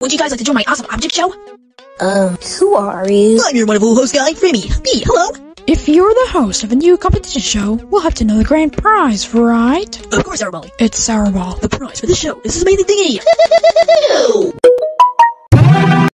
Would you guys like to join my awesome object show? Um, who are you? I'm your wonderful host guy, Remy. B, hello. If you're the host of a new competition show, we'll have to know the grand prize, right? Of course, Sour Molly. It's Sourball. The prize for this show is this amazing thingy.